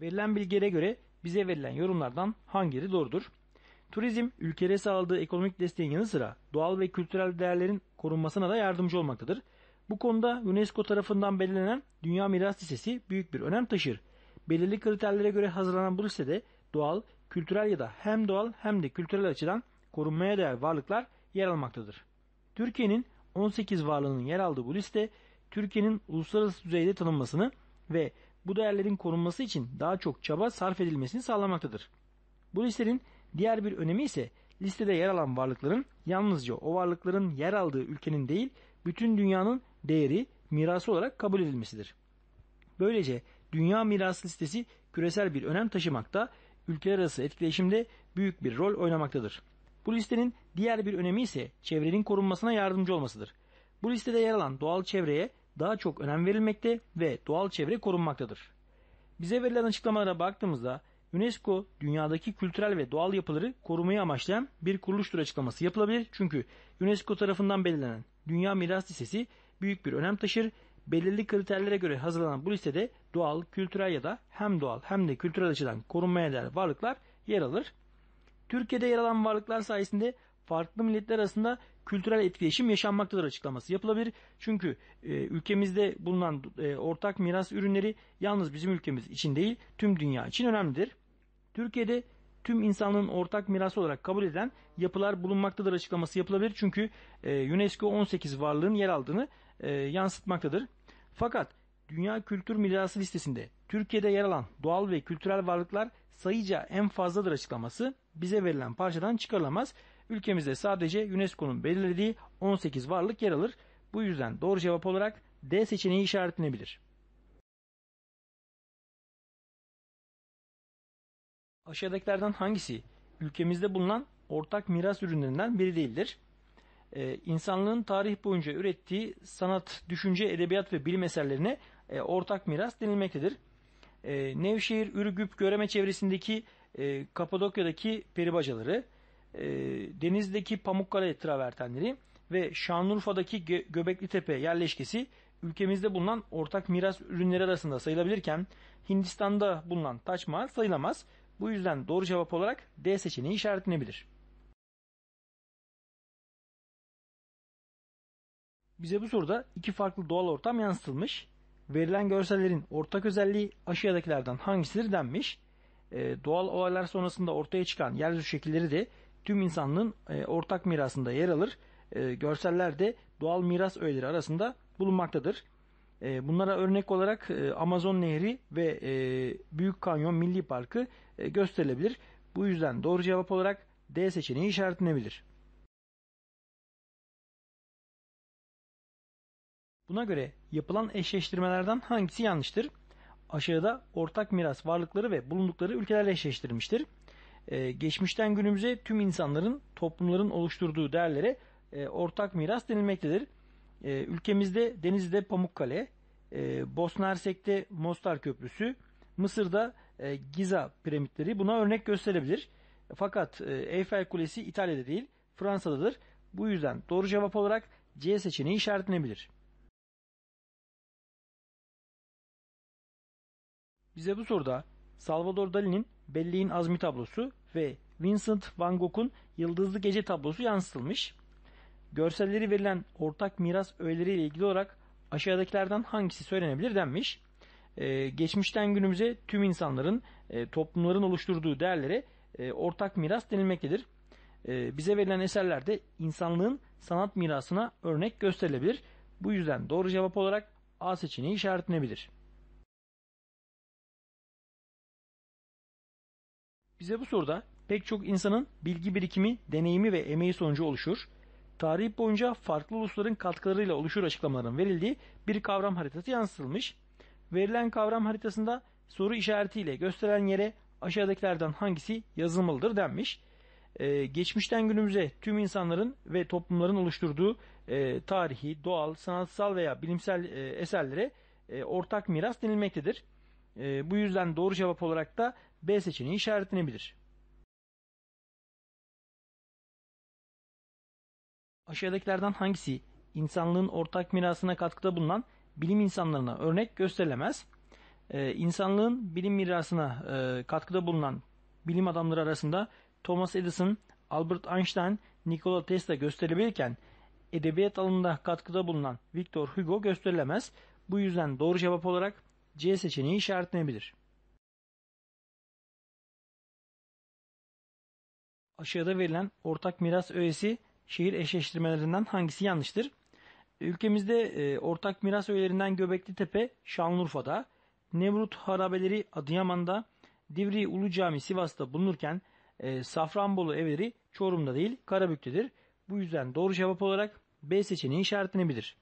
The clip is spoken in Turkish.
Verilen bilgilere göre bize verilen yorumlardan hangileri doğrudur? Turizm ülkelere sağladığı ekonomik desteğin yanı sıra doğal ve kültürel değerlerin korunmasına da yardımcı olmaktadır. Bu konuda UNESCO tarafından belirlenen Dünya Miras Listesi büyük bir önem taşır. Belirli kriterlere göre hazırlanan bu listede doğal, kültürel ya da hem doğal hem de kültürel açıdan korunmaya değer varlıklar yer almaktadır. Türkiye'nin 18 varlığının yer aldığı bu liste Türkiye'nin uluslararası düzeyde tanınmasını ve bu değerlerin korunması için daha çok çaba sarf edilmesini sağlamaktadır. Bu listenin diğer bir önemi ise listede yer alan varlıkların yalnızca o varlıkların yer aldığı ülkenin değil bütün dünyanın değeri mirası olarak kabul edilmesidir. Böylece dünya miras listesi küresel bir önem taşımakta, ülkeler arası etkileşimde büyük bir rol oynamaktadır. Bu listenin diğer bir önemi ise çevrenin korunmasına yardımcı olmasıdır. Bu listede yer alan doğal çevreye daha çok önem verilmekte ve doğal çevre korunmaktadır. Bize verilen açıklamalara baktığımızda UNESCO dünyadaki kültürel ve doğal yapıları korumayı amaçlayan bir kuruluştur açıklaması yapılabilir. Çünkü UNESCO tarafından belirlenen Dünya Miras Listesi büyük bir önem taşır. Belirli kriterlere göre hazırlanan bu listede doğal, kültürel ya da hem doğal hem de kültürel açıdan korunmaya değer varlıklar yer alır. Türkiye'de yer alan varlıklar sayesinde farklı milletler arasında kültürel etkileşim yaşanmaktadır açıklaması yapılabilir. Çünkü e, ülkemizde bulunan e, ortak miras ürünleri yalnız bizim ülkemiz için değil tüm dünya için önemlidir. Türkiye'de tüm insanlığın ortak mirası olarak kabul edilen yapılar bulunmaktadır açıklaması yapılabilir. Çünkü e, UNESCO 18 varlığın yer aldığını e, yansıtmaktadır. Fakat Dünya Kültür Mirası listesinde Türkiye'de yer alan doğal ve kültürel varlıklar sayıca en fazladır açıklaması bize verilen parçadan çıkarılamaz. Ülkemizde sadece UNESCO'nun belirlediği 18 varlık yer alır. Bu yüzden doğru cevap olarak D seçeneği işaretlenebilir. Aşağıdakilerden hangisi ülkemizde bulunan ortak miras ürünlerinden biri değildir? Ee, insanlığın tarih boyunca ürettiği sanat, düşünce, edebiyat ve bilim eserlerine e, ortak miras denilmektedir. E, Nevşehir, Ürgüp, Göreme çevresindeki e, Kapadokya'daki peribacaları, e, denizdeki Pamukkale travertenleri ve Şanlıurfa'daki Gö Göbekli Tepe yerleşkesi ülkemizde bulunan ortak miras ürünleri arasında sayılabilirken Hindistan'da bulunan Taç Mahal sayılamaz. Bu yüzden doğru cevap olarak D seçeneği işaretlenebilir. Bize bu soruda iki farklı doğal ortam yansıtılmış. Verilen görsellerin ortak özelliği aşağıdakilerden hangisidir denmiş. E, doğal olaylar sonrasında ortaya çıkan yeryüzü şekilleri de tüm insanlığın e, ortak mirasında yer alır. E, görseller de doğal miras öğeleri arasında bulunmaktadır. E, bunlara örnek olarak e, Amazon Nehri ve Büyük Kanyon Milli Parkı gösterilebilir. Bu yüzden doğru cevap olarak D seçeneği işaretlenebilir. Buna göre yapılan eşleştirmelerden hangisi yanlıştır? Aşağıda ortak miras varlıkları ve bulundukları ülkelerle eşleştirilmiştir. Ee, geçmişten günümüze tüm insanların, toplumların oluşturduğu değerlere e, ortak miras denilmektedir. E, ülkemizde Denizli'de Pamukkale, e, Bosna Hersek'te Mostar Köprüsü, Mısır'da e, Giza piramitleri buna örnek gösterebilir. Fakat e, Eyfel Kulesi İtalya'da değil Fransa'dadır. Bu yüzden doğru cevap olarak C seçeneği işaretlenebilir. Bize bu soruda Salvador Dali'nin Belleğin Azmi tablosu ve Vincent van Gogh'un Yıldızlı Gece tablosu yansıtılmış. Görselleri verilen ortak miras öğeleriyle ilgili olarak aşağıdakilerden hangisi söylenebilir denmiş. Ee, geçmişten günümüze tüm insanların, e, toplumların oluşturduğu değerlere e, ortak miras denilmektedir. E, bize verilen eserlerde insanlığın sanat mirasına örnek gösterilebilir. Bu yüzden doğru cevap olarak A seçeneği işaretlenebilir. Bize bu soruda pek çok insanın bilgi birikimi, deneyimi ve emeği sonucu oluşur. Tarih boyunca farklı ulusların katkılarıyla oluşur açıklamaların verildiği bir kavram haritası yansıtılmış. Verilen kavram haritasında soru işaretiyle gösteren yere aşağıdakilerden hangisi yazılmalıdır denmiş. Ee, geçmişten günümüze tüm insanların ve toplumların oluşturduğu e, tarihi, doğal, sanatsal veya bilimsel e, eserlere e, ortak miras denilmektedir. E, bu yüzden doğru cevap olarak da B seçeneği işaretlenebilir. Aşağıdakilerden hangisi insanlığın ortak mirasına katkıda bulunan bilim insanlarına örnek gösterilemez? Ee, insanlığın bilim mirasına e, katkıda bulunan bilim adamları arasında Thomas Edison, Albert Einstein, Nikola Tesla gösterilebilirken edebiyat alanında katkıda bulunan Victor Hugo gösterilemez. Bu yüzden doğru cevap olarak C seçeneği işaretlenebilir. Aşağıda verilen ortak miras öğesi şehir eşleştirmelerinden hangisi yanlıştır? Ülkemizde e, ortak miras öğelerinden Göbekli Tepe Şanlıurfa'da, Nevrut harabeleri Adıyaman'da, Divri Ulu Cami Sivas'ta bulunurken e, Safranbolu evleri Çorum'da değil Karabük'tedir. Bu yüzden doğru cevap olarak B seçeneği işaretlenebilir.